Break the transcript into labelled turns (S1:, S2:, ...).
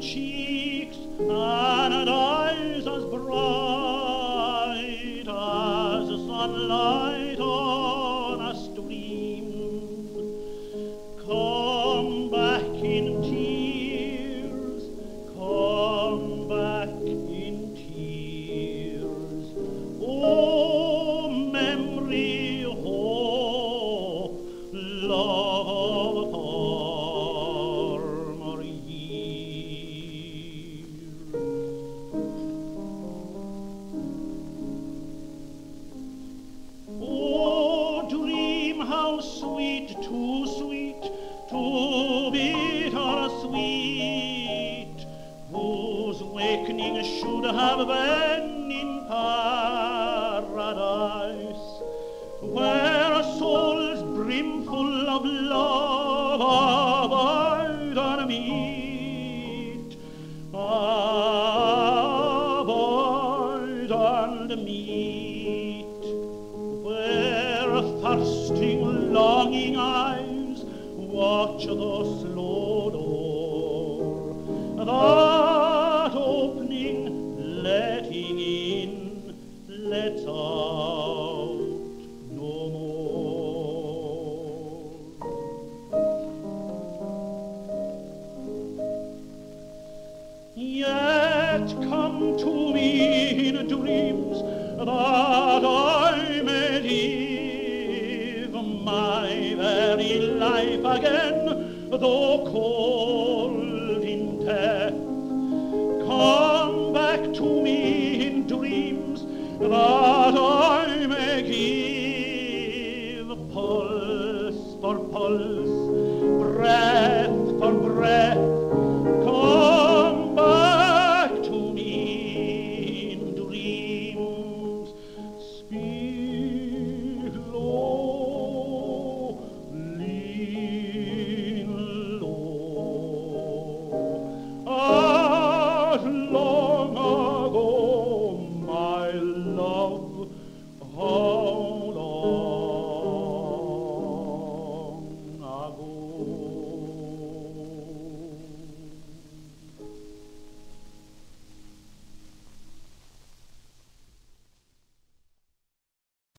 S1: cheeks and eyes as bright as the sunlight on a stream. Come back in tears, come back in tears. Oh, memory, oh, love sweet, too sweet, too bitter sweet, whose wakening should have been in paradise, where souls brimful of love abide and meet, thirsting, longing eyes watch the slow door, that opening, letting in, lets out no more. Yet come to me in dreams that I though cold in death. Come back to me in dreams that I may give pulse for pulse